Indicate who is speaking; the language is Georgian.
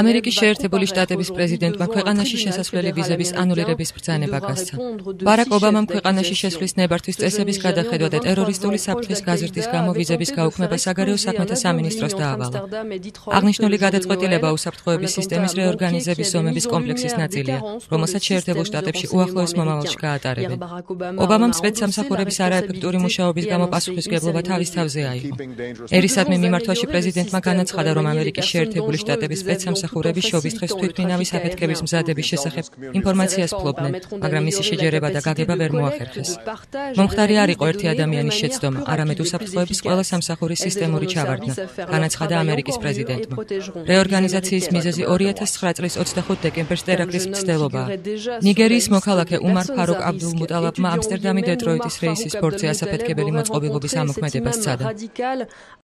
Speaker 1: ამერიკის შეერთებული შტატების პრეზიდენტმა ქვეყანაში შესასვლელი ვიზების ანულირების ბრძანება გასცა. ბარაკ ობამამ ქვეყანაში შესვლის ნებართვის წესების გადახედვა და ტერორისტული საფრთხის გაზრდის გამო ვიზების გაუქმება საგარეო საქმეთა სამინისტროს დაავალა. აღნიშნული გადაწყვეტილება უსაფრთხოების სისტემის რეორგანიზების ზომების კომპლექსის ნაწილია, რომელსაც შეერთებულ შტატებში უახლოეს მომავალში გაატარებენ. ობამამ სპეცსამსახურების არაეფექტური მუშაობის გამო პასუხისგებლობა თავის თავზე აიღო. ერისადმი მიმართვაში პრეზიდენტმა განაცხადა, რომ ამერიკის შეერთებული შტატების სპეცსამსახურები შობის დღეს თვითმფრინავის აფეთქების მზადების შესახებ ინფორმაციას ფლობდნენ, მაგრამ მისი შეჯერება და გაგება ვერ მოახერხეს. მომხდარი არ იყო ერთი ადამიანის შეცდომა, არამედ უსაფრთხოების ყველა სამსახურის სისტემური ჩავარდნა, განაცხადა ამერიკის პრეზიდენტმა. რეორგანიზაციის მიზეზი 2009 წლის 25 დეკემბერს ტერაქტის მცდელობაა. ნიგერიის მოქალაქე უმარ ფაროკ აბდულმუტალაბმა ამსტერდამი დეტროიტის რეისის ბორცე ასაფეთქებელი მოწყობილობის ამოქმედებას სცადა.